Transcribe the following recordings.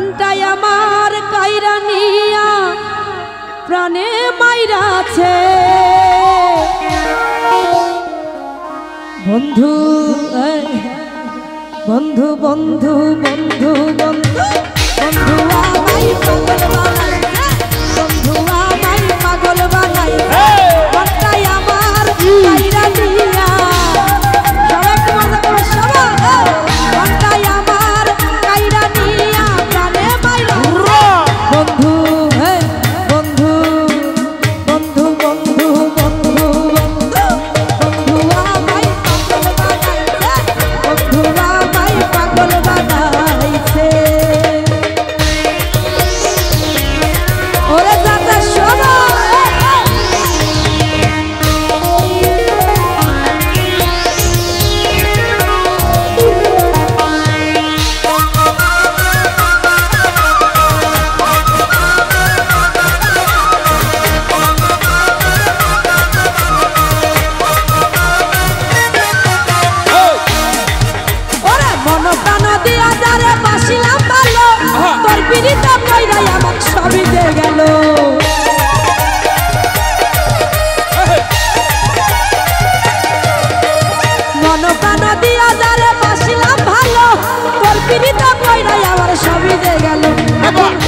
প্রাণটাই আমার কাইরা নিয়া প্রাণে মাইরাছে বন্ধু বন্ধু বন্ধু বন্ধু। Pirita Paira, Yamak, Shabi, Degalo. Give up.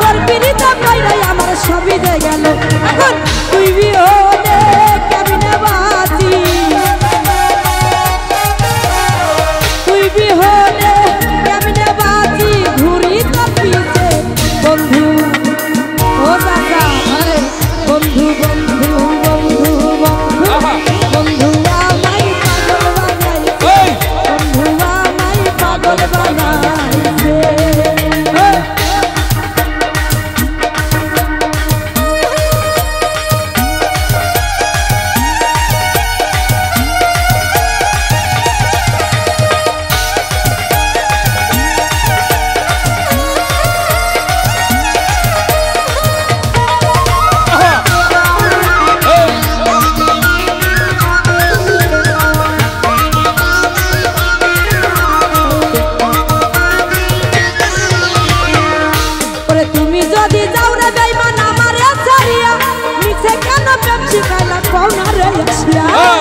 তোর পিড়িতে পাইরাই আমার সবই গেল। এখন তুই বিয়ে Ah,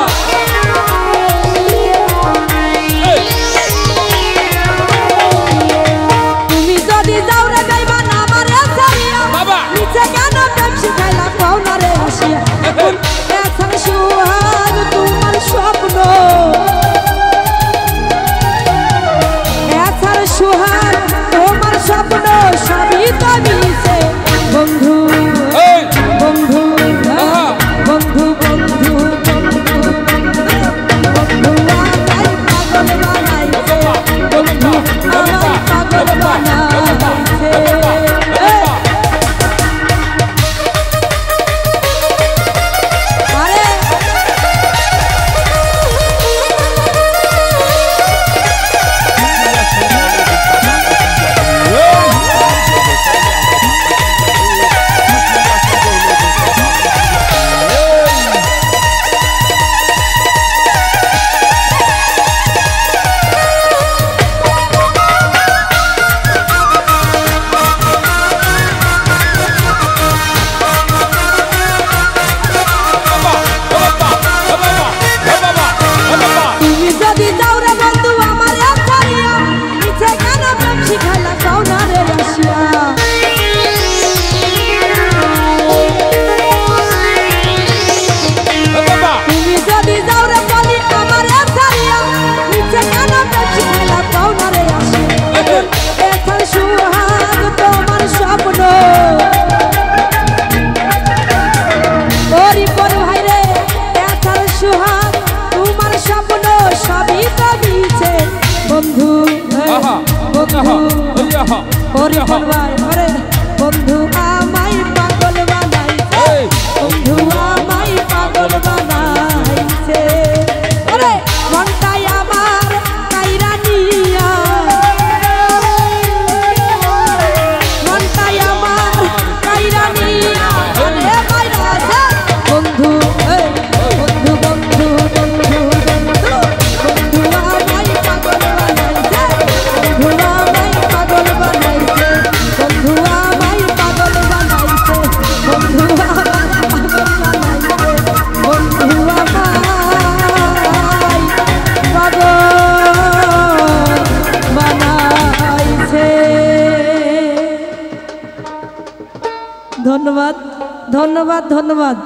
ধন্যবাদ ধন্যবাদ ধন্যবাদ